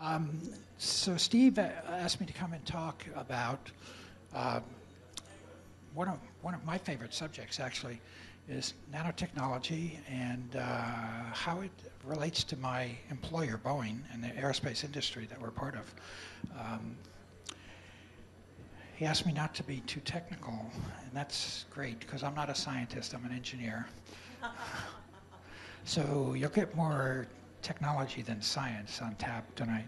Um, so Steve asked me to come and talk about uh, one of one of my favorite subjects actually is nanotechnology and uh, how it relates to my employer Boeing and the aerospace industry that we're part of. Um, he asked me not to be too technical, and that's great because I'm not a scientist, I'm an engineer. so you'll get more technology than science on tap tonight.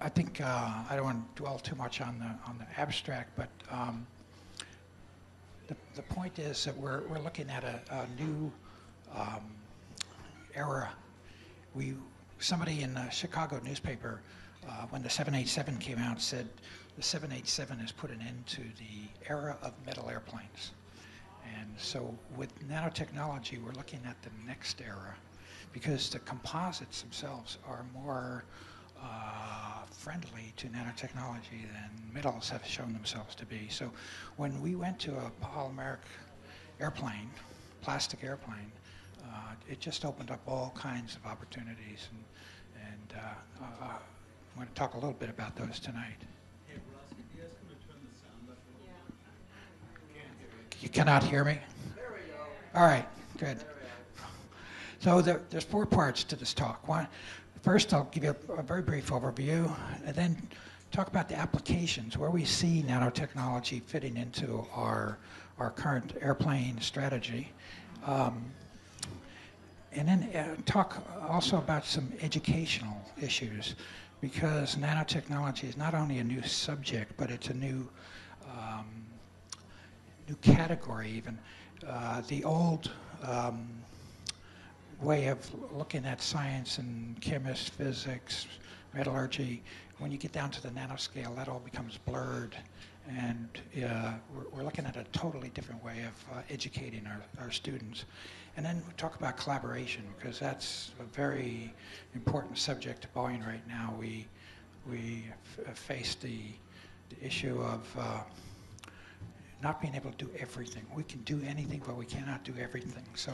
I think uh, I don't want to dwell too much on the on the abstract, but um, the the point is that we're we're looking at a, a new um, era. We somebody in the Chicago newspaper uh, when the 787 came out said the 787 has put an end to the era of metal airplanes. And so with nanotechnology, we're looking at the next era because the composites themselves are more uh, friendly to nanotechnology than metals have shown themselves to be. So when we went to a polymeric airplane, plastic airplane, uh, it just opened up all kinds of opportunities. And, and uh, uh I'm going to talk a little bit about those tonight. Cannot hear me? All right, good. So there, there's four parts to this talk. One, first, I'll give you a, a, very brief overview, and then talk about the applications where we see nanotechnology fitting into our our current airplane strategy. Um, and then uh, talk also about some educational issues because nanotechnology is not only a new subject, but it's a new um, new category even. Uh, the old um, way of looking at science and chemistry, physics, metallurgy, when you get down to the nanoscale, that all becomes blurred. And uh, we're, we're, looking at a totally different way of uh, educating our, our students. And then we talk about collaboration, because that's a very important subject to Boeing right now. We, we face the, the issue of uh, not being able to do everything. We can do anything, but we cannot do everything. So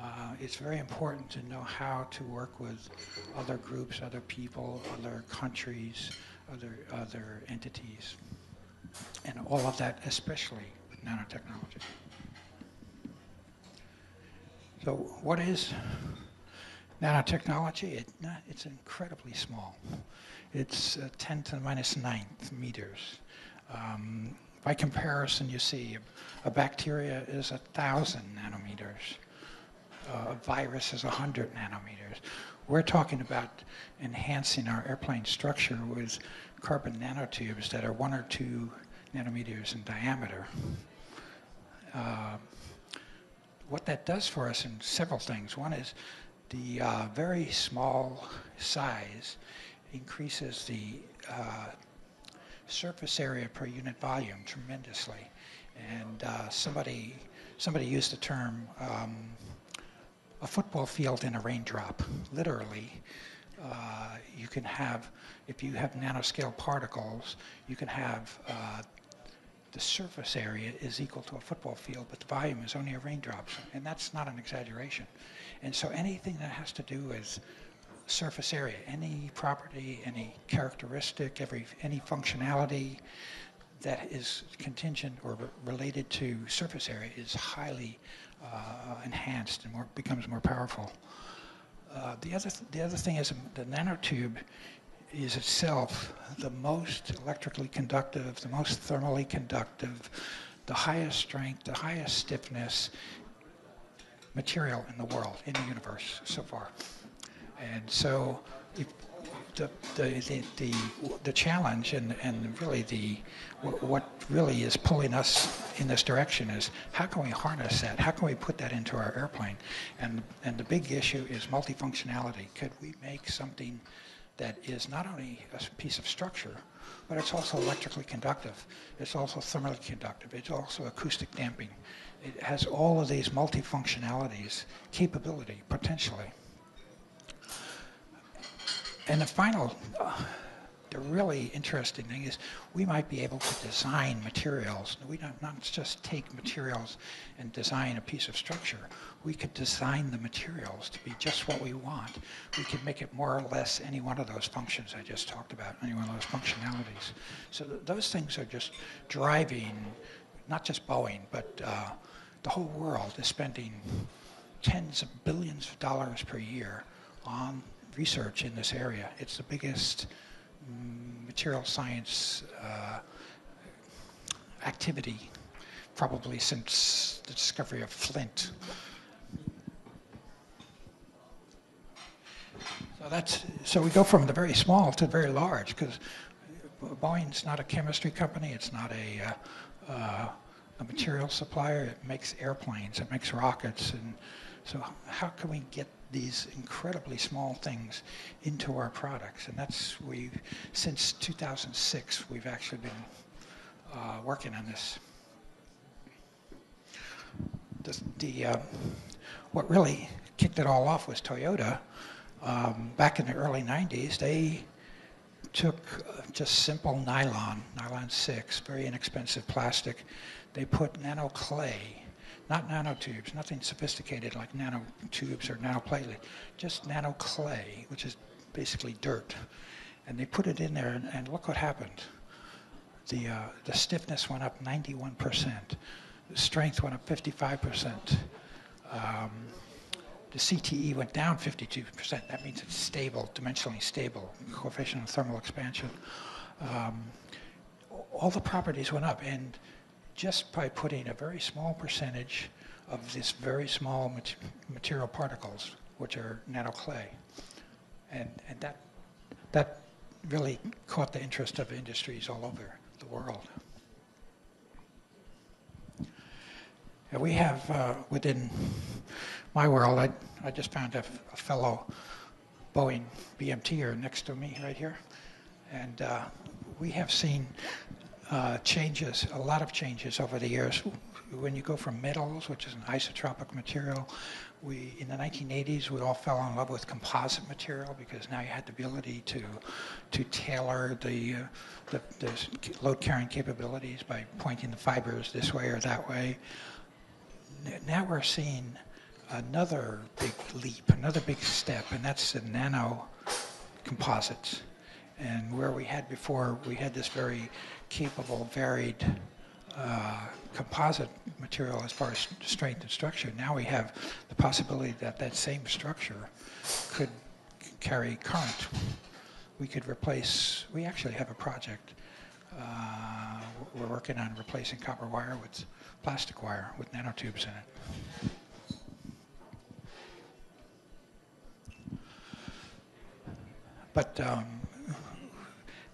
uh, it's very important to know how to work with other groups, other people, other countries, other, other entities, and all of that, especially with nanotechnology. So what is nanotechnology? It, it's incredibly small. It's uh, 10 to the minus ninth meters. Um, by comparison, you see a, a bacteria is a thousand nanometers. Uh, a virus is 100 nanometers. We're talking about enhancing our airplane structure with carbon nanotubes that are one or two nanometers in diameter. Uh, what that does for us in several things. One is the uh, very small size increases the uh, surface area per unit volume tremendously. And uh, somebody, somebody used the term um, a football field in a raindrop. Literally, uh, you can have, if you have nanoscale particles, you can have uh, the surface area is equal to a football field, but the volume is only a raindrop. And that's not an exaggeration. And so anything that has to do with surface area, any property, any characteristic, every any functionality that is contingent or related to surface area is highly uh, enhanced and more, becomes more powerful. Uh, the other th- the other thing is the nanotube is itself the most electrically conductive, the most thermally conductive, the highest strength, the highest stiffness material in the world, in the universe so far. And so the, the, the, the, the challenge and, and really the, what really is pulling us in this direction is how can we harness that? How can we put that into our airplane? And, and the big issue is multifunctionality. Could we make something that is not only a piece of structure, but it's also electrically conductive. It's also thermally conductive. It's also acoustic damping. It has all of these multifunctionalities, capability, potentially. And the final uh, the really interesting thing is we might be able to design materials. We don't not just take materials and design a piece of structure. We could design the materials to be just what we want. We could make it more or less any one of those functions I just talked about, any one of those functionalities. So th- those things are just driving not just Boeing, but uh, the whole world is spending tens of billions of dollars per year on research in this area. It's the biggest mm, material science uh, activity probably since the discovery of flint. So that's so we go from the very small to the very large because Boeing's not a chemistry company. It's not a uh, uh, a material supplier. It makes airplanes. It makes rockets. And so how can we get these incredibly small things into our products? And that's we since 2006 we've actually been uh, working on this. The, the uh, what really kicked it all off was Toyota. Um, back in the early 90s, they took uh, just simple nylon, nylon 6, very inexpensive plastic. They put nano clay, not nanotubes, nothing sophisticated like nanotubes or nanoplatelet, just nano clay, which is basically dirt. And they put it in there, and, and look what happened. The, uh, the stiffness went up 91%, the strength went up 55%. Um, the CTE went down 52%. That means it's stable, dimensionally stable, coefficient of thermal expansion. Um, all the properties went up, and just by putting a very small percentage of this very small mat- material particles, which are nanoclay, and, and that, that really caught the interest of industries all over the world. And we have uh, within my world, I, I just found a, a fellow Boeing BMTer next to me right here. And uh, we have seen uh, changes, a lot of changes over the years. When you go from metals, which is an isotropic material, we in the 1980s we all fell in love with composite material because now you had the ability to to tailor the, uh, the, the load carrying capabilities by pointing the fibers this way or that way. Now we're seeing another big leap, another big step, and that's the nano composites. And where we had before, we had this very capable, varied uh, composite material as far as strength and structure. Now we have the possibility that that same structure could carry current. We could replace, we actually have a project. Uh, we're working on replacing copper wire with plastic wire with nanotubes in it. But um,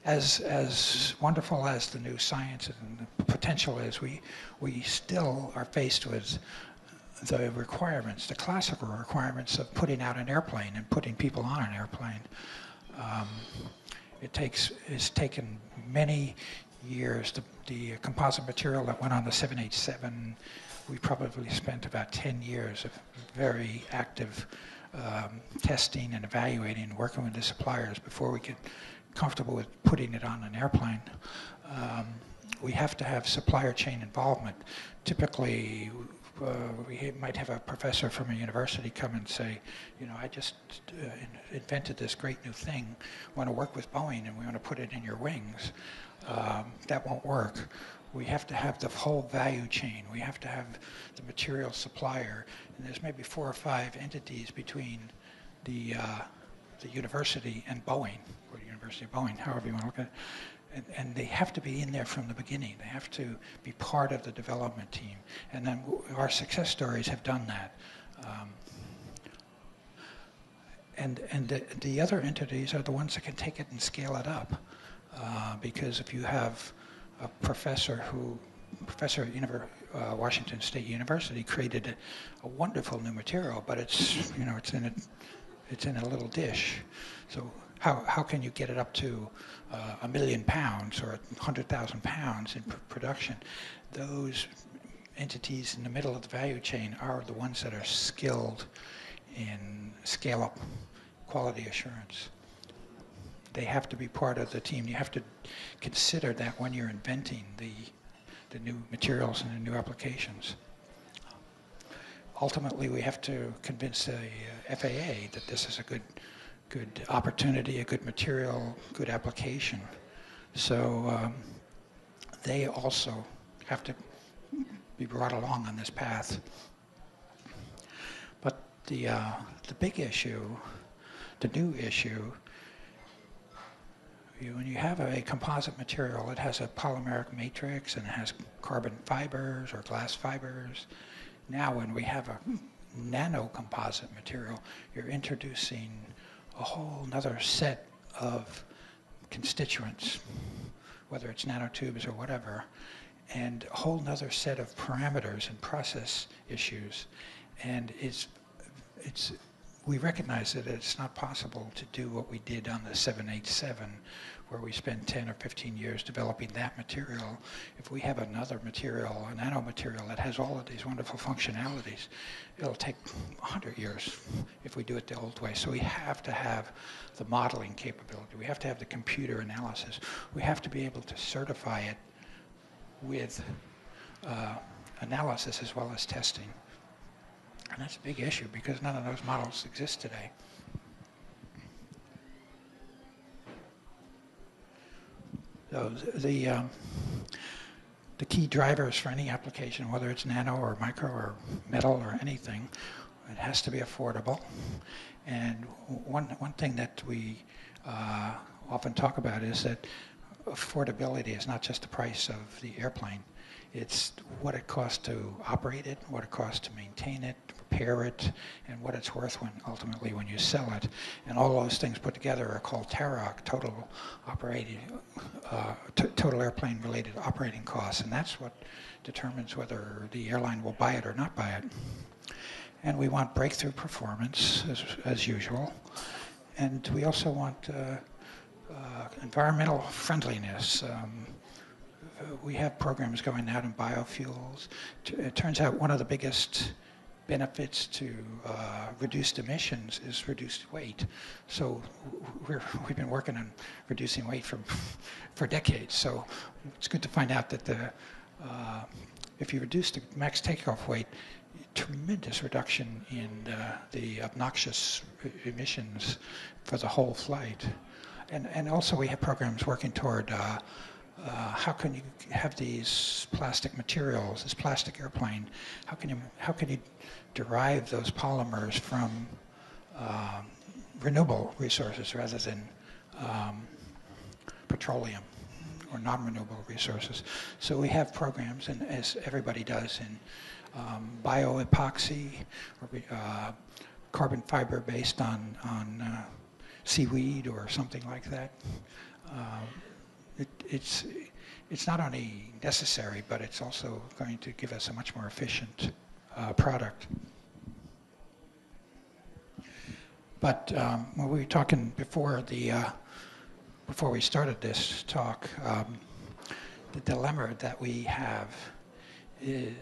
as, as wonderful as the new science and the potential is, we, we still are faced with the requirements, the classical requirements of putting out an airplane and putting people on an airplane. Um, it takes, it's taken many years. The, the composite material that went on the 787, we probably spent about 10 years of very active um, testing and evaluating working with the suppliers before we get comfortable with putting it on an airplane. Um, we have to have supplier chain involvement. Typically, uh, we might have a professor from a university come and say, you know, I just uh, invented this great new thing. want to work with Boeing and we want to put it in your wings. Um, that won't work. We have to have the whole value chain. We have to have the material supplier. And there's maybe four or five entities between the, uh, the university and Boeing, University of Boeing, however you want to look at it. And, and, they have to be in there from the beginning. They have to be part of the development team. And then our success stories have done that. Um, and and the, the, other entities are the ones that can take it and scale it up. Uh, because if you have a professor who, professor at Univer- uh, Washington State University, created a, a, wonderful new material, but it's you know it's in a it's in a little dish. So how how can you get it up to uh, a million pounds or a hundred thousand pounds in pr- production? Those entities in the middle of the value chain are the ones that are skilled in scale up quality assurance. they have to be part of the team. You have to consider that when you're inventing the, the new materials and the new applications. Ultimately, we have to convince the uh, FAA that this is a good, good opportunity, a good material, good application. So um, they also have to be brought along on this path. But the, uh, the big issue, the new issue, you, when you have a composite material, it has a polymeric matrix and it has carbon fibers or glass fibers. Now, when we have a nanocomposite material, you're introducing a whole other set of constituents, whether it's nanotubes or whatever, and a whole other set of parameters and process issues. And it's, it's, we recognize that it's not possible to do what we did on the 787, where we spent 10 or 15 years developing that material. If we have another material, a nanomaterial that has all of these wonderful functionalities, it'll take 100 years if we do it the old way. So we have to have the modeling capability. We have to have the computer analysis. We have to be able to certify it with uh, analysis as well as testing. And that's a big issue because none of those models exist today. So the, um, the key drivers for any application, whether it's nano or micro or metal or anything, it has to be affordable. And one, one thing that we uh, often talk about is that affordability is not just the price of the airplane. It's what it costs to operate it, what it costs to maintain it, repair it, and what it's worth when ultimately when you sell it. And all those things put together are called TAROC, total operating, uh, total airplane related operating costs, and that's what determines whether the airline will buy it or not buy it. And we want breakthrough performance as, as usual, and we also want uh, environmental friendliness. Um, we have programs going out in biofuels. It turns out one of the biggest benefits to uh, reduced emissions is reduced weight. So we have been working on reducing weight for, for decades. So it's good to find out that the, uh, if you reduce the max takeoff weight, tremendous reduction in uh, the obnoxious emissions for the whole flight. And, and also we have programs working toward uh, uh, how can you have these plastic materials, this plastic airplane, how can you, how can you derive those polymers from um, renewable resources rather than um, petroleum or non-renewable resources. So we have programs, and as everybody does, in um, bioepoxy, or uh, carbon fiber based on, on uh, seaweed or something like that. Uh, it, it's, it's not only necessary, but it's also going to give us a much more efficient uh, product. But um, when we were talking before the uh, before we started this talk, um, the dilemma that we have, is,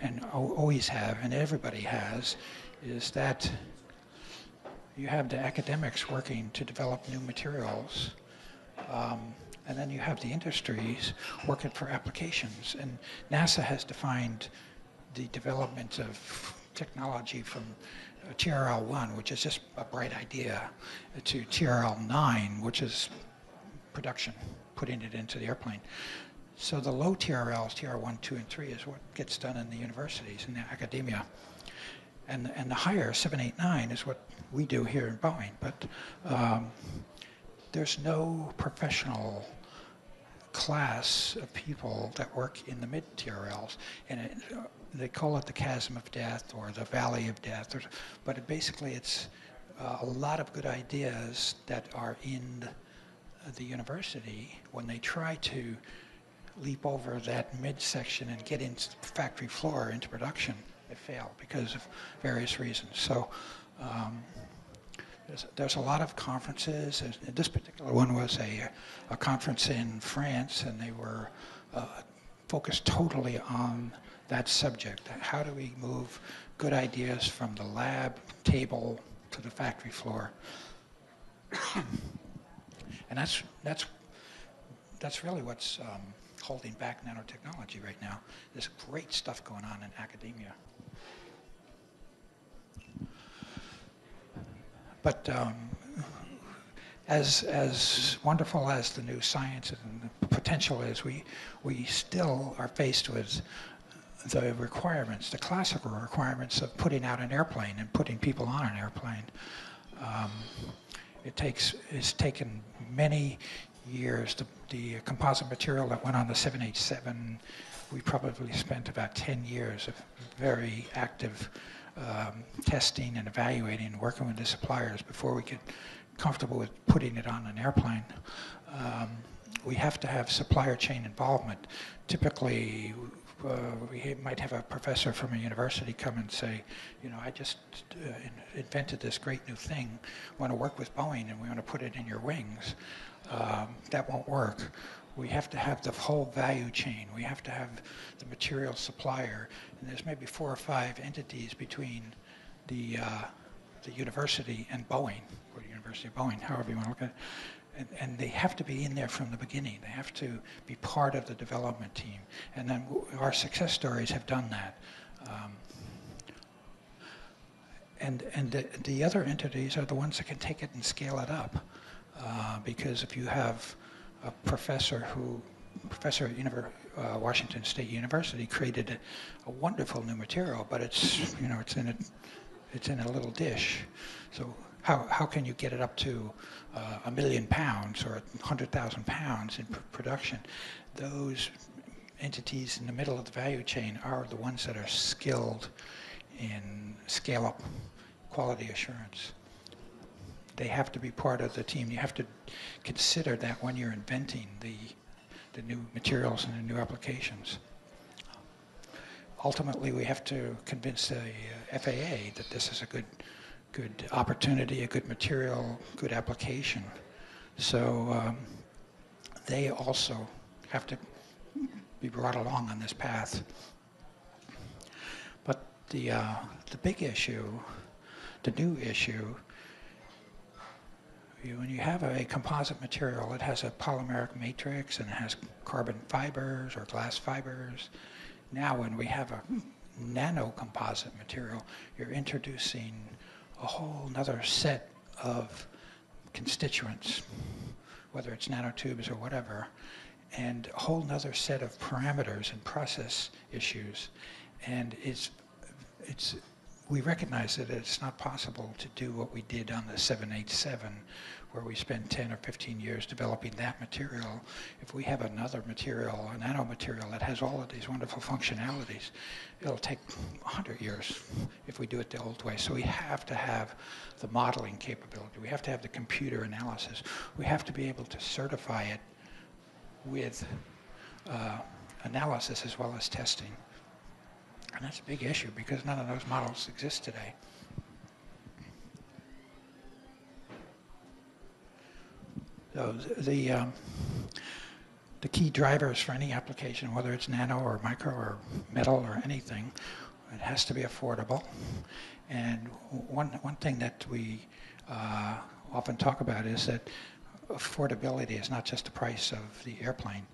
and always have, and everybody has, is that you have the academics working to develop new materials. Um, and then you have the industries working for applications. And NASA has defined the development of technology from uh, TRL-1, which is just a bright idea, to TRL-9, which is production, putting it into the airplane. So the low TRLs, TR1, 2, and 3, is what gets done in the universities and the academia. And, and the higher, 7, 8, 9, is what we do here in Boeing. But um, there's no professional class of people that work in the mid TRLs, and it, uh, they call it the chasm of death or the valley of death. Or, but it basically, it's uh, a lot of good ideas that are in the university when they try to leap over that midsection and get into the factory floor into production, they fail because of various reasons. So. Um, there's, there's a lot of conferences. This particular one was a, a conference in France, and they were uh, focused totally on that subject. How do we move good ideas from the lab table to the factory floor? And that's, that's, that's really what's um, holding back nanotechnology right now. There's great stuff going on in academia. But um, as, as wonderful as the new science and the potential is, we, we still are faced with the requirements, the classical requirements of putting out an airplane and putting people on an airplane. Um, it takes, it's taken many years. The, the composite material that went on the 787, we probably spent about 10 years of very active um, testing and evaluating and working with the suppliers before we get comfortable with putting it on an airplane. Um, we have to have supplier chain involvement. Typically, uh, we might have a professor from a university come and say, you know, I just uh, in invented this great new thing, want to work with Boeing and we want to put it in your wings. Um, that won't work. We have to have the whole value chain. We have to have the material supplier. And there's maybe four or five entities between the, uh, the university and Boeing, or the University of Boeing, however you want to look at it and, and, they have to be in there from the beginning. They have to be part of the development team. And then our success stories have done that. Um, and and the, the, other entities are the ones that can take it and scale it up. Uh, because if you have a professor who, professor at Univer- uh, Washington State University created a, a, wonderful new material, but it's, you know, it's in a, it's in a little dish. So how, how can you get it up to uh, a million pounds or 100,000 pounds in pr- production? Those entities in the middle of the value chain are the ones that are skilled in scale up quality assurance. They have to be part of the team. You have to consider that when you're inventing the, the new materials and the new applications. Ultimately, we have to convince the uh, FAA that this is a good good opportunity, a good material, good application. So um, they also have to be brought along on this path. But the, uh, the big issue, the new issue, when you have a, composite material, it has a polymeric matrix and it has carbon fibers or glass fibers. Now when we have a nano composite material, you're introducing a whole other set of constituents, whether it's nanotubes or whatever, and a whole other set of parameters and process issues. And it's, it's, we recognize that it's not possible to do what we did on the 787 where we spent 10 or 15 years developing that material, if we have another material, a nanomaterial that has all of these wonderful functionalities, it'll take 100 years if we do it the old way. So we have to have the modeling capability. We have to have the computer analysis. We have to be able to certify it with uh, analysis as well as testing. And that's a big issue because none of those models exist today. So the, um, the key drivers for any application, whether it's nano or micro or metal or anything, it has to be affordable. And one, one thing that we uh, often talk about is that affordability is not just the price of the airplane.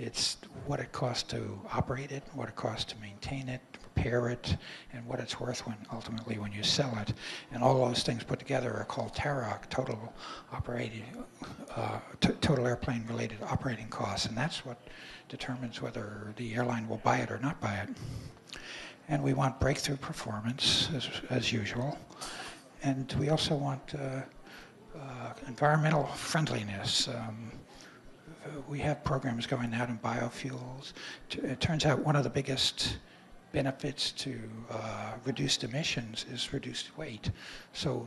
It's what it costs to operate it, what it costs to maintain it, repair it, and what it's worth when ultimately when you sell it. And all those things put together are called TAROC, total operating, uh, total airplane related operating costs, and that's what determines whether the airline will buy it or not buy it. And we want breakthrough performance as, as usual, and we also want uh, uh, environmental friendliness. Um, we have programs going out in biofuels. It turns out one of the biggest benefits to uh, reduced emissions is reduced weight. So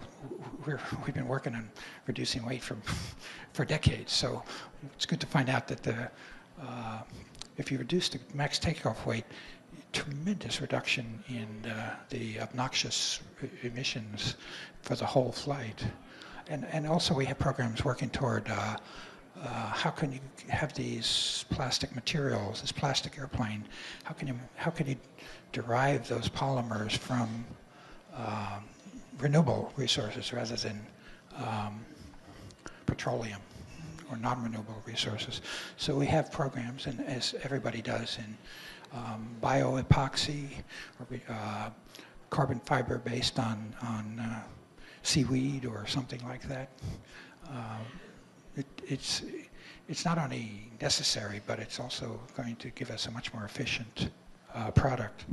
we have been working on reducing weight for, for decades. So it's good to find out that the, uh, if you reduce the max takeoff weight, tremendous reduction in uh, the obnoxious emissions for the whole flight. And, and also we have programs working toward uh, how can you have these plastic materials, this plastic airplane, how can you, how can you derive those polymers from um, renewable resources rather than um, petroleum or non-renewable resources. So we have programs, and as everybody does, in um, bioepoxy, or uh, carbon fiber based on, on uh, seaweed or something like that. It, it's, it's not only necessary, but it's also going to give us a much more efficient uh, product.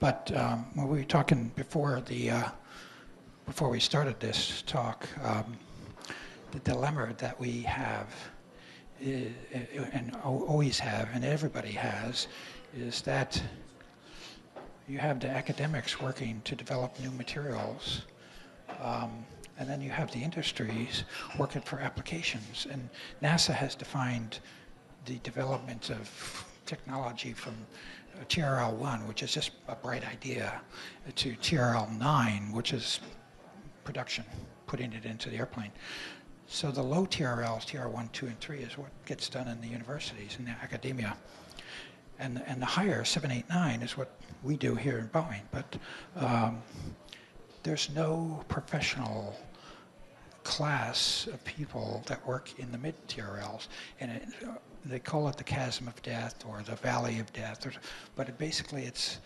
But um, when we were talking before the uh, before we started this talk, um, the dilemma that we have, is, and always have, and everybody has, is that you have the academics working to develop new materials, um, and then you have the industries working for applications. And NASA has defined the development of technology from TRL-1, which is just a bright idea, to TRL-9, which is production, putting it into the airplane. So the low TRLs, TR1, 2, and 3, is what gets done in the universities, in the academia. And, and the higher, 7, 8, 9, is what we do here in Boeing. But um, there's no professional class of people that work in the mid TRLs. And it, they call it the chasm of death or the valley of death. Or, but it basically, it's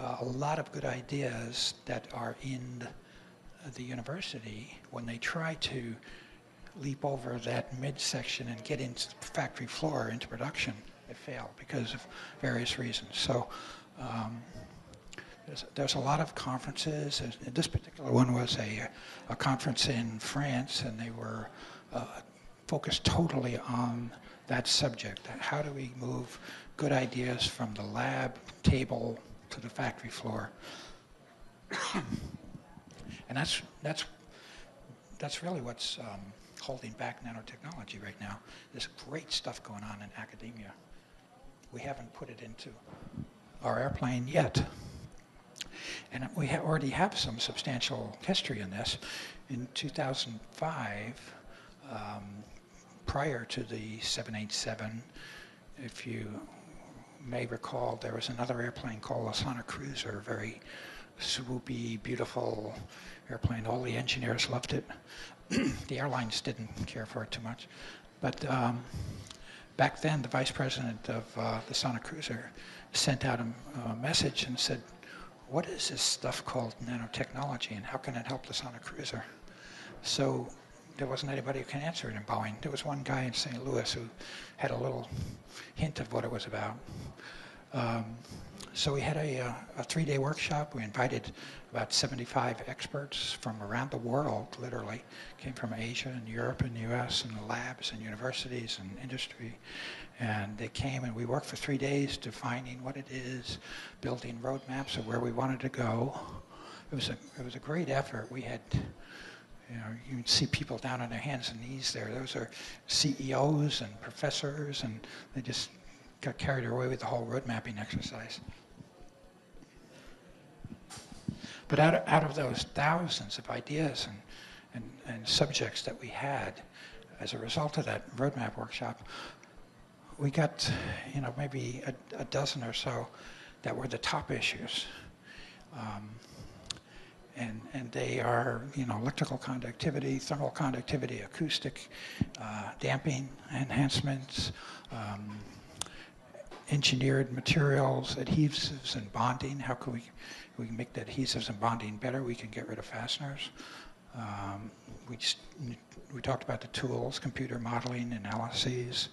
uh, a lot of good ideas that are in the university when they try to leap over that midsection and get into the factory floor into production, they fail because of various reasons. So um, there's, there's, a lot of conferences. This particular one was a, a conference in France, and they were uh, focused totally on that subject. How do we move good ideas from the lab table to the factory floor? And that's, that's, that's really what's um, holding back nanotechnology right now. There's great stuff going on in academia. We haven't put it into our airplane yet. And we ha already have some substantial history in this. In 2005, um, prior to the 787, if you may recall, there was another airplane called the Sonic Cruiser, a very swoopy, beautiful airplane. All the engineers loved it. the airlines didn't care for it too much. But um, back then, the vice president of uh, the Sonic Cruiser sent out a, a, message and said, what is this stuff called nanotechnology and how can it help us on a Cruiser? So there wasn't anybody who can answer it in Boeing. There was one guy in St. Louis who had a little hint of what it was about. Um, so we had a, uh, a three-day workshop. We invited about 75 experts from around the world, literally, came from Asia and Europe and the U.S. and the labs and universities and industry. And they came and we worked for three days defining what it is, building roadmaps of where we wanted to go. It was a, it was a great effort. We had you know, you see people down on their hands and knees there. Those are CEOs and professors, and they just got carried away with the whole road mapping exercise. But out of, out of those thousands of ideas and, and, and subjects that we had as a result of that roadmap workshop, we got, you know, maybe a, a dozen or so that were the top issues. Um, and, and they are, you know, electrical conductivity, thermal conductivity, acoustic, uh, damping enhancements, um, engineered materials, adhesives and bonding. How can we, we can make the adhesives and bonding better? We can get rid of fasteners. Um, we, just, we talked about the tools, computer modeling, analyses,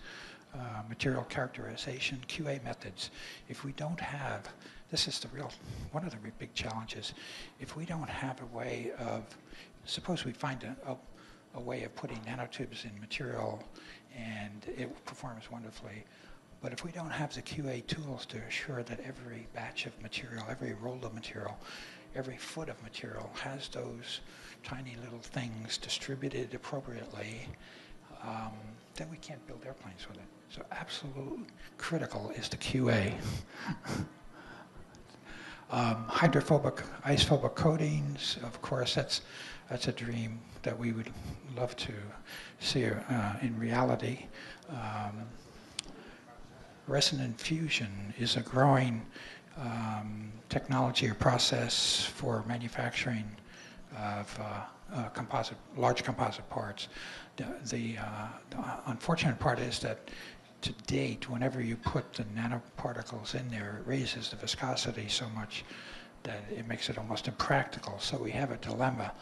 uh, material characterization, QA methods. If we don't have, this is the real, one of the big challenges. If we don't have a way of, suppose we find a, a, a way of putting nanotubes in material and it performs wonderfully, but if we don't have the QA tools to assure that every batch of material, every roll of material, every foot of material has those tiny little things distributed appropriately, um, then we can't build airplanes with it. So absolute critical is the QA. um, hydrophobic, icephobic coatings, of course, that's, that's a dream that we would love to see uh, in reality. Um, resin infusion is a growing um, technology or process for manufacturing of uh, uh, composite, large composite parts. The, the, uh, the unfortunate part is that to date, whenever you put the nanoparticles in there, it raises the viscosity so much that it makes it almost impractical. So we have a dilemma.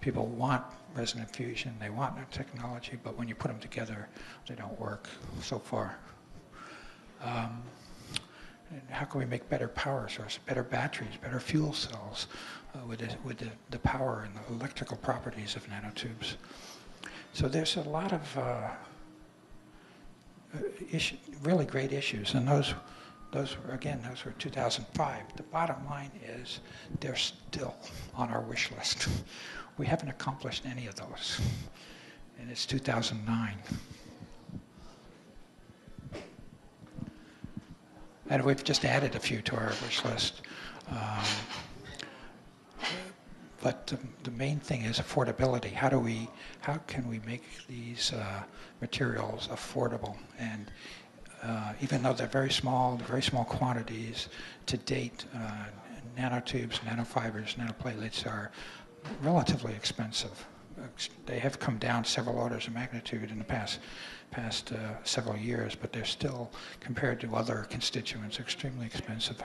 People want resin infusion, they want new technology, but when you put them together, they don't work so far. Um, how can we make better power sources, better batteries, better fuel cells uh, with, the, with the, the power and the electrical properties of nanotubes? So there's a lot of uh, issue, really great issues, and those, those were, again, those were 2005. The bottom line is they're still on our wish list. we haven't accomplished any of those, and it's 2009. And we've just added a few to our wish list. Um, but the, the, main thing is affordability. How do we, how can we make these uh, materials affordable? And uh, even though they're very small, very small quantities, to date, uh, nanotubes, nanofibers, nanoplatelets are relatively expensive. They have come down several orders of magnitude in the past past uh, several years, but they're still, compared to other constituents, extremely expensive.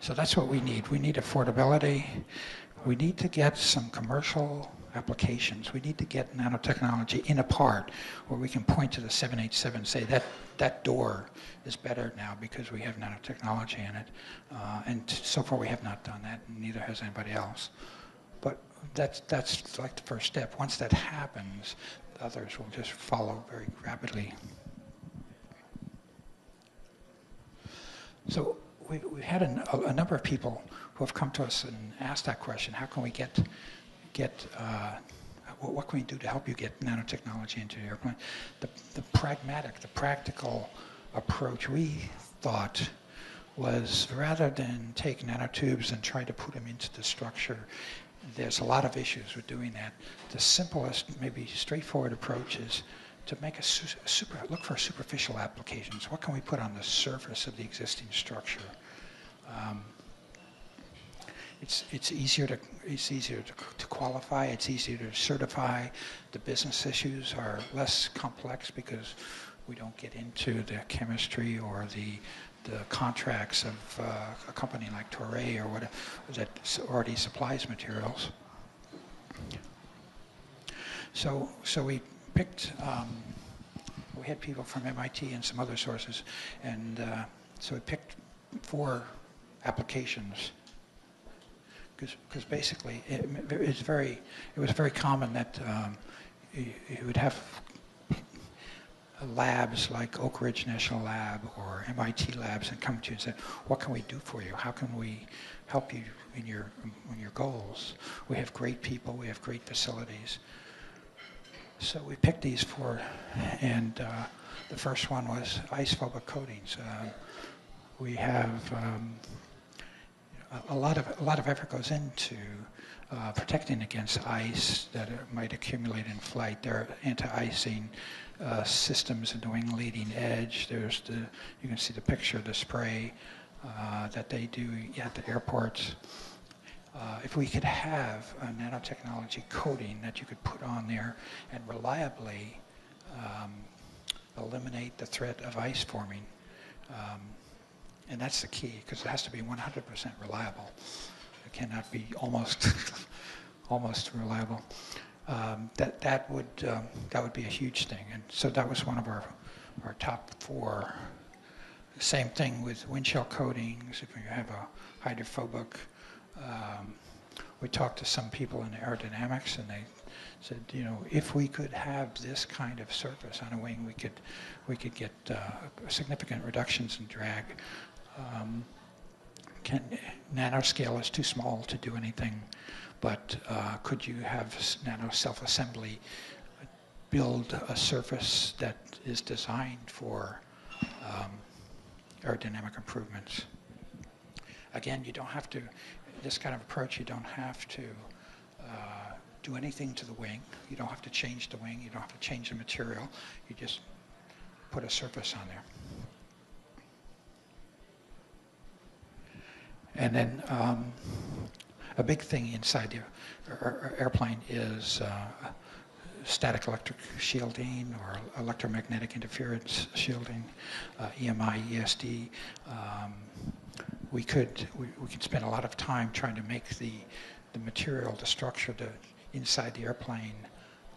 So that's what we need. We need affordability. We need to get some commercial applications. We need to get nanotechnology in a part where we can point to the 787 and say that that door is better now because we have nanotechnology in it. Uh, and so far we have not done that, and neither has anybody else. That's, that's like the first step. Once that happens, others will just follow very rapidly. So we, we had a, a, number of people who have come to us and asked that question: How can we get get uh, what, what, can we do to help you get nanotechnology into your airplane? The, the pragmatic, the practical approach we thought was rather than take nanotubes and try to put them into the structure, there's a lot of issues with doing that. The simplest, maybe straightforward approach is to make a, su- super, look for superficial applications. What can we put on the surface of the existing structure? Um, it's, it's easier to it's easier to, to qualify. It's easier to certify. The business issues are less complex because we don't get into the chemistry or the the contracts of uh, a company like Toray or what that already supplies materials. So so we picked. Um, we had people from MIT and some other sources, and uh, so we picked four applications because basically it, it's very it was very common that um, you, you, would have labs like Oak Ridge National Lab or MIT labs and come to you and say, what can we do for you? How can we help you in your, in your goals? We have great people, we have great facilities. So we picked these four, and uh, the first one was ice-phobic coatings. Uh, we have um, a, a, lot of a lot of effort goes into uh, protecting against ice that might accumulate in flight. There are anti-icing uh, systems the wing leading edge. There's the, you can see the picture of the spray uh, that they do at the airports. Uh, if we could have a nanotechnology coating that you could put on there and reliably um, eliminate the threat of ice forming, um, and that's the key because it has to be 100% reliable. It cannot be almost almost reliable um, that that would um, that would be a huge thing. And so that was one of our our top four. Same thing with windshield coatings. If you have a hydrophobic, um, we talked to some people in aerodynamics, and they said, you know, if we could have this kind of surface on a wing, we could we could get uh, significant reductions in drag. Um, can, nanoscale is too small to do anything but uh, could you have nano self-assembly build a surface that is designed for um, aerodynamic improvements? Again, you don't have to, this kind of approach, you don't have to uh, do anything to the wing. You don't have to change the wing. You don't have to change the material. You just put a surface on there. And then um, a big thing inside the airplane is uh, static electric shielding or electromagnetic interference shielding, uh, EMI, ESD. Um, we could we, we could spend a lot of time trying to make the the material, the structure, the inside the airplane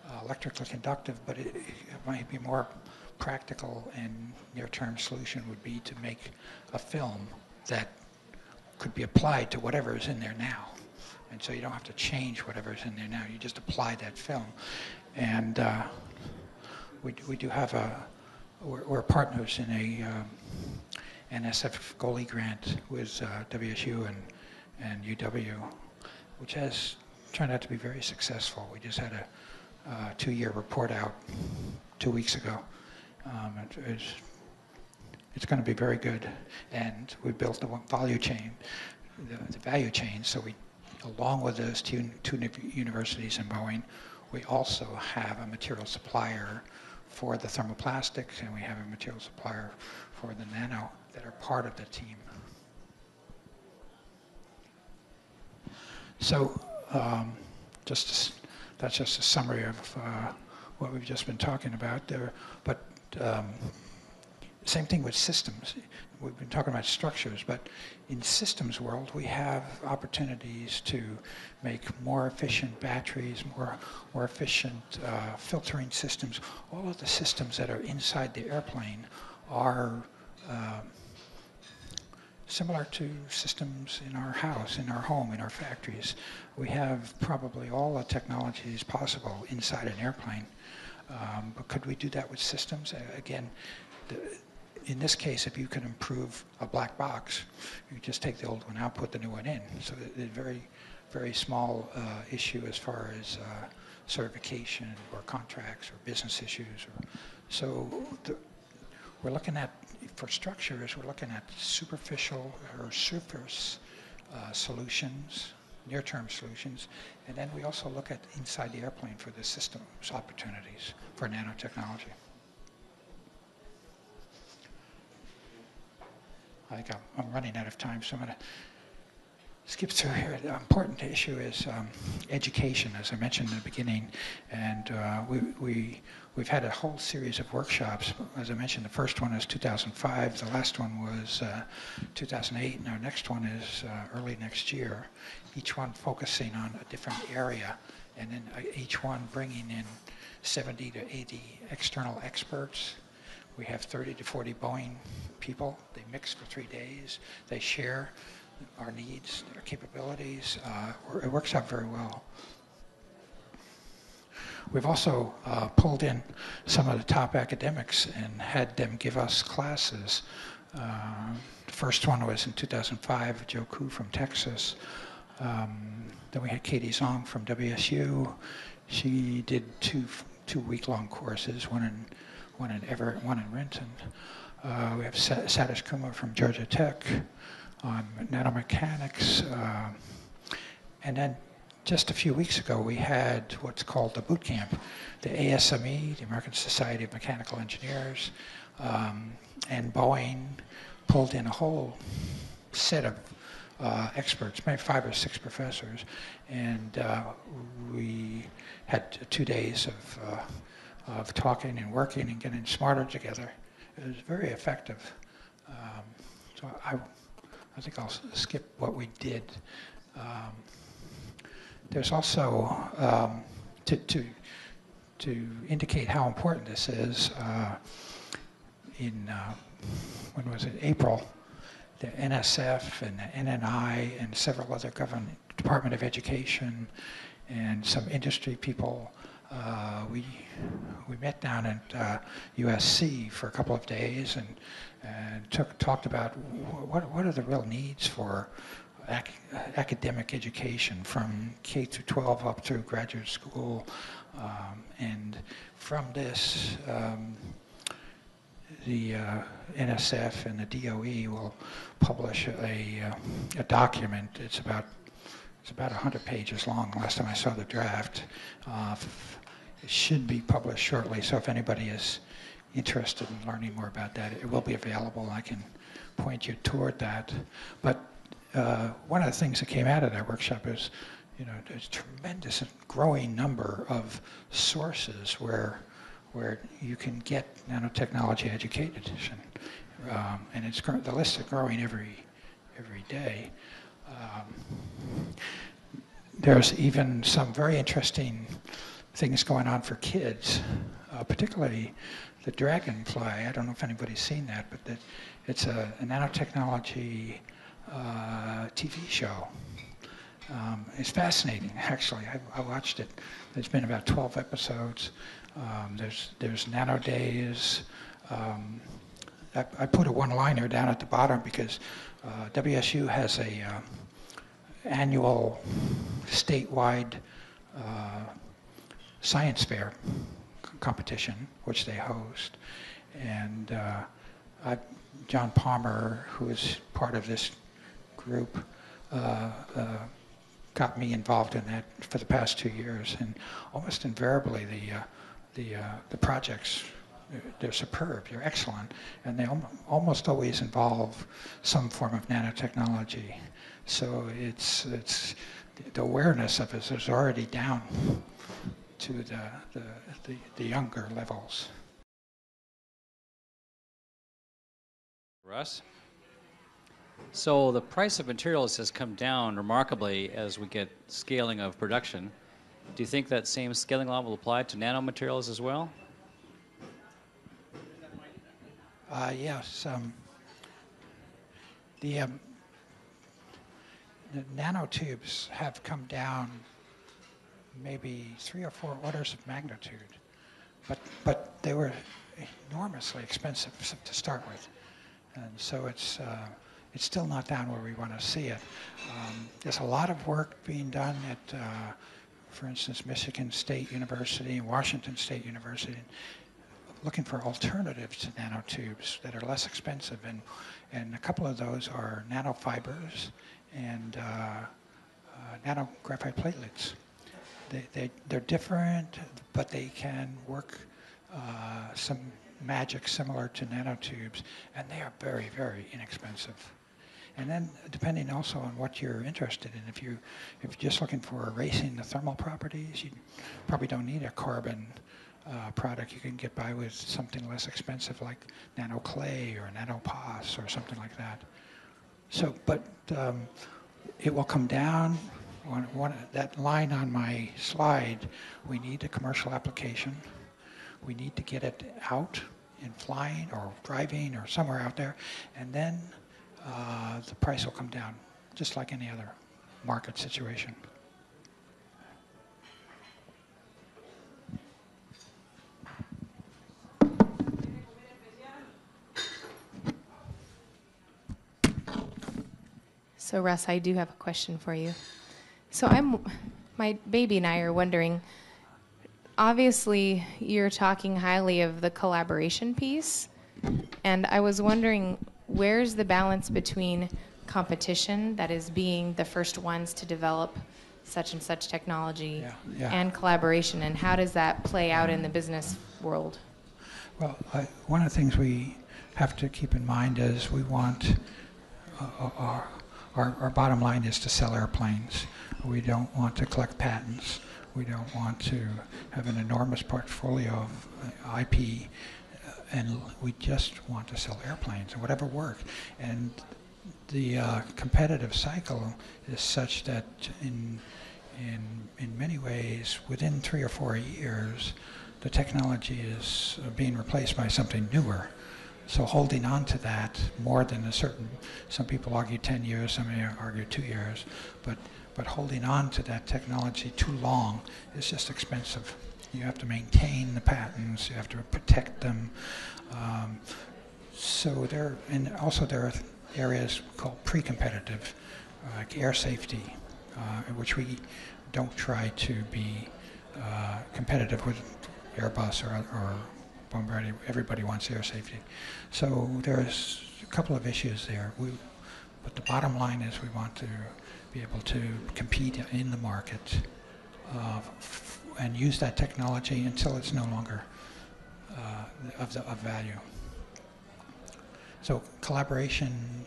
uh, electrically conductive, but it, it might be more practical and near-term solution would be to make a film that could be applied to whatever is in there now. And so you don't have to change whatever's in there now. You just apply that film. And uh, we, we do have a, we're, we're partners in a um, NSF GOALI grant with uh, WSU and, and UW, which has turned out to be very successful. We just had a two-year report out two weeks ago. Um, it, it's, it's going to be very good, and we built the value chain, the, the value chain. So we, along with those two, two universities and Boeing, we also have a material supplier for the thermoplastics, and we have a material supplier for the nano that are part of the team. So um, just that's just a summary of uh, what we've just been talking about there. But um, same thing with systems. We've been talking about structures, but in systems world, we have opportunities to make more efficient batteries, more, more efficient uh, filtering systems. All of the systems that are inside the airplane are uh, similar to systems in our house, in our home, in our factories. We have probably all the technologies possible inside an airplane. Um, but could we do that with systems? Again, the, in this case, if you can improve a black box, you just take the old one out, put the new one in. So it's a very, very small uh, issue as far as uh, certification or contracts or business issues. Or, so the, we're looking at, for structures, we're looking at superficial or surface uh, solutions, near-term solutions, and then we also look at inside the airplane for the systems opportunities for nanotechnology. I'm, I'm running out of time, so I'm going to skip through here. The important issue is um, education, as I mentioned in the beginning, and uh, we, we, we've had a whole series of workshops. As I mentioned, the first one is 2005, the last one was uh, 2008, and our next one is uh, early next year, each one focusing on a different area, and then uh, each one bringing in 70 to 80 external experts we have 30 to 40 Boeing people. They mix for three days. They share our needs, our capabilities. Uh, it works out very well. We've also uh, pulled in some of the top academics and had them give us classes. Uh, the first one was in 2005, Joe Koo from Texas. Um, then we had Katie Zhong from WSU. She did two two week long courses, one in one in Everett, one in Renton. Uh, we have Satish Kumar from Georgia Tech on nanomechanics. Uh, and then just a few weeks ago, we had what's called the boot camp, the ASME, the American Society of Mechanical Engineers, um, and Boeing pulled in a whole set of uh, experts, maybe five or six professors, and uh, we had two days of uh, of talking and working and getting smarter together. Was very effective. Um, so I, I think I'll skip what we did. Um, there's also um, to, to to indicate how important this is. Uh, in uh, when was it April? The NSF and the NNI and several other government Department of Education and some industry people uh, we we met down at uh, USC for a couple of days and and took, talked about what what are the real needs for ac academic education from K through 12 up through graduate school, um, and from this. Um, the uh, NSF and the DOE will publish a, uh, a document. It's about it's about 100 pages long. Last time I saw the draft, uh, it should be published shortly. So if anybody is interested in learning more about that, it will be available. I can point you toward that. But uh, one of the things that came out of that workshop is, you know, there's a tremendous and growing number of sources where where you can get nanotechnology education, um, and it's the list is growing every every day. Um, there's even some very interesting things going on for kids, uh, particularly the dragonfly. I don't know if anybody's seen that, but that it's a, a nanotechnology uh, TV show. Um, it's fascinating, actually. I, I, watched it. There's been about 12 episodes. Um, there's there's nano days. Um, I, I, put a one-liner down at the bottom because uh, WSU has a uh, annual statewide uh, science fair competition, which they host, and uh, I, John Palmer, who is part of this group, uh, uh, got me involved in that for the past two years, and almost invariably the the the projects they're superb, they're excellent, and they almost always involve some form of nanotechnology. So it's, it's the awareness of it is already down to the, the, the, the younger levels. Russ? So the price of materials has come down remarkably as we get scaling of production. Do you think that same scaling law will apply to nanomaterials as well? Uh, yes. Um, the, um, the nanotubes have come down maybe three or four orders of magnitude, but, but they were enormously expensive to start with. And so it's, uh, it's still not down where we want to see it. Um, there's a lot of work being done at, uh, for instance, Michigan State University and Washington State University looking for alternatives to nanotubes that are less expensive, and and a couple of those are nanofibers and uh, uh, nano graphite platelets. They, they, they're different, but they can work uh, some magic similar to nanotubes, and they are very, very inexpensive. And then, depending also on what you're interested in, if you if you're just looking for erasing the thermal properties, you probably don't need a carbon uh, product, you can get by with something less expensive like nano clay or nano POSS or something like that. So, but um, it will come down. One, one, that line on my slide, we need a commercial application. We need to get it out in flying or driving or somewhere out there, and then uh, the price will come down, just like any other market situation. So, Russ, I do have a question for you. So, I'm, my baby and I are wondering. Obviously, you're talking highly of the collaboration piece, and I was wondering where's the balance between competition, that is, being the first ones to develop such and such technology, yeah, yeah. and collaboration, and how does that play out in the business world? Well, I, one of the things we have to keep in mind is we want uh, our our, our bottom line is to sell airplanes. We don't want to collect patents. We don't want to have an enormous portfolio of uh, IP, uh, and we just want to sell airplanes and whatever work. And the uh, competitive cycle is such that in in in many ways, within three or four years, the technology is uh, being replaced by something newer. So holding on to that more than a certain, some people argue 10 years, some argue two years, but, but holding on to that technology too long is just expensive. You have to maintain the patents, you have to protect them. Um, so there, and also there are areas called pre-competitive, like air safety, uh, in which we don't try to be uh, competitive with Airbus or, or Everybody wants air safety. So there's a couple of issues there. We, but the bottom line is we want to be able to compete in the market uh, and use that technology until it's no longer uh, of, the, of value. So collaboration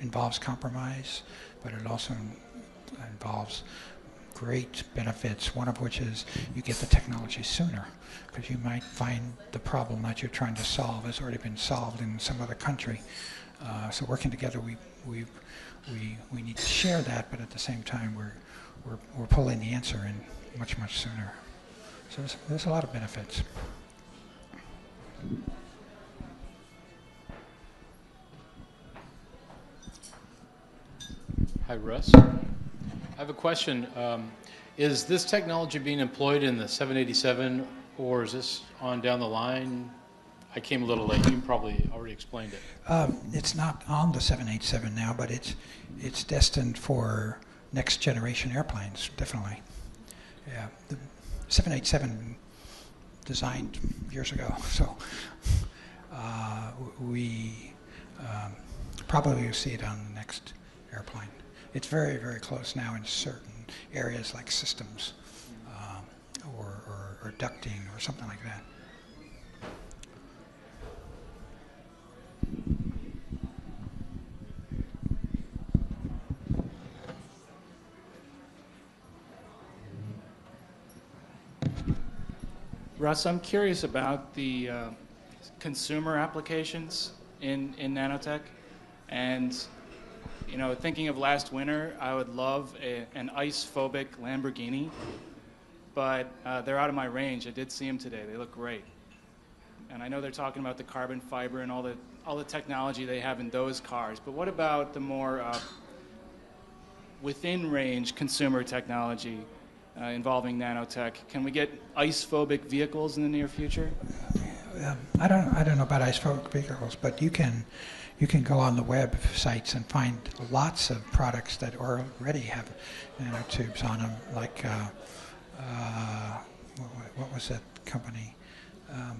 involves compromise but it also involves great benefits, one of which is you get the technology sooner because you might find the problem that you're trying to solve has already been solved in some other country. Uh, so working together, we, we, we, we need to share that, but at the same time, we're, we're, we're pulling the answer in much, much sooner. So there's, there's a lot of benefits. Hi, Russ. I have a question. Um, is this technology being employed in the 787, or is this on down the line? I came a little late. You probably already explained it. Um, it's not on the 787 now, but it's it's destined for next generation airplanes, definitely. Yeah, the 787 designed years ago, so uh, we um, probably will see it on the next airplane. It's very, very close now in certain areas like systems um, or, or, or ducting or something like that. Russ, I'm curious about the uh, consumer applications in, in nanotech. And, you know, thinking of last winter, I would love a, an ice phobic Lamborghini, but uh, they're out of my range. I did see them today. They look great. And I know they're talking about the carbon fiber and all the, all the technology they have in those cars. But what about the more uh, within range consumer technology? uh, involving nanotech. Can we get ice-phobic vehicles in the near future? Um, I don't I don't know about ice-phobic vehicles, but you can you can go on the web sites and find lots of products that already have nanotubes on them, like uh, uh, what, was that company? Um,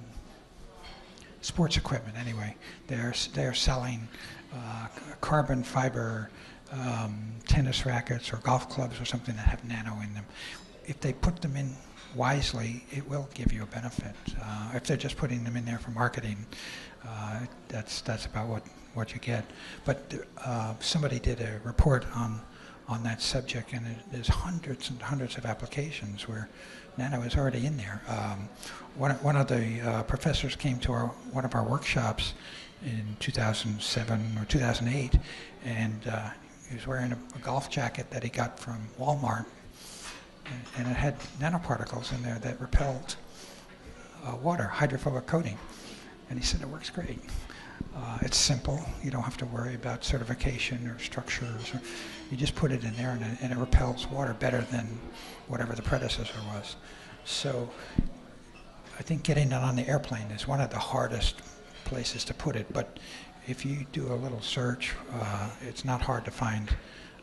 sports equipment. Anyway, they're they're selling uh, carbon fiber um, tennis rackets or golf clubs or something that have nano in them. If they put them in wisely, it will give you a benefit. Uh, if they're just putting them in there for marketing, uh, that's that's about what, what you get. But uh, somebody did a report on on that subject, and it, there's hundreds and hundreds of applications where nano is already in there. Um, one, one of the uh, professors came to our, one of our workshops in 2007 or 2008, and uh, he was wearing a, a, golf jacket that he got from Walmart, and, and it had nanoparticles in there that repelled uh, water, hydrophobic coating. And he said it works great. Uh, it's simple. You don't have to worry about certification or structures. Or, you just put it in there, and it, and it repels water better than whatever the predecessor was. So I think getting it on the airplane is one of the hardest places to put it, but if you do a little search, uh, it's not hard to find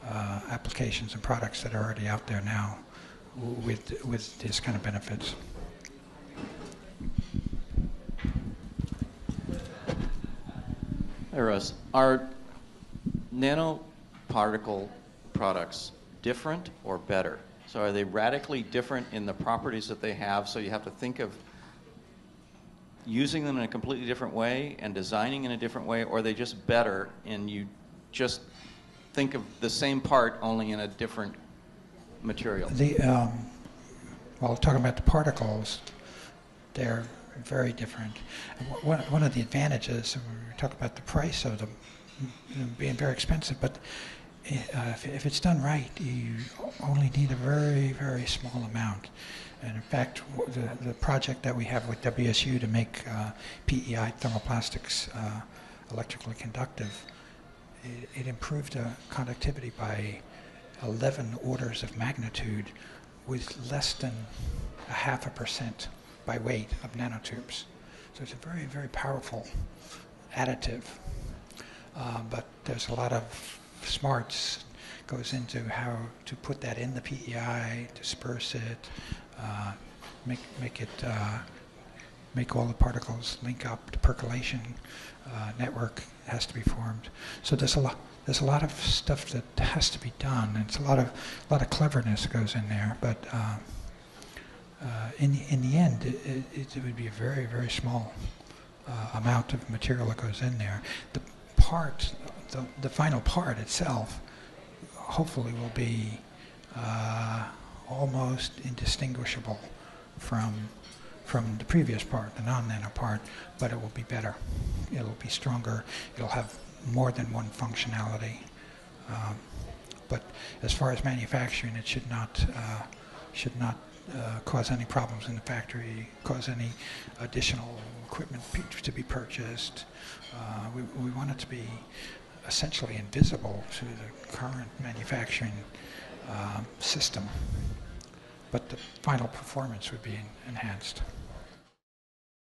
uh, applications and products that are already out there now with with these kind of benefits. Hey Russ, are nanoparticle products different or better? So are they radically different in the properties that they have? So you have to think of using them in a completely different way and designing in a different way, or are they just better and you just think of the same part only in a different material? The, um, well, talking about the particles, they're very different. One, of the advantages, we talk about the price of them being very expensive, but uh, if, it's done right, you only need a very, very small amount. And in fact, the, the project that we have with WSU to make uh, PEI thermoplastics uh, electrically conductive, it, it improved conductivity by 11 orders of magnitude with less than a half a percent by weight of nanotubes. So it's a very, very powerful additive. Uh, but there's a lot of smarts goes into how to put that in the PEI, disperse it, uh, make make it uh, make all the particles link up. The percolation uh, network has to be formed. So there's a lot there's a lot of stuff that has to be done. It's a lot of a lot of cleverness goes in there, but. Uh, in, the, in the end, it, it, it, would be a very, very small uh, amount of material that goes in there. The part, the, the final part itself, hopefully will be uh, almost indistinguishable from from the previous part, the non-nano part, but it will be better. It'll be stronger. It'll have more than one functionality. Um, but as far as manufacturing, it should not uh, should not uh, cause any problems in the factory, cause any additional equipment to be purchased. Uh, we, we want it to be essentially invisible to the current manufacturing uh, system, but the final performance would be enhanced.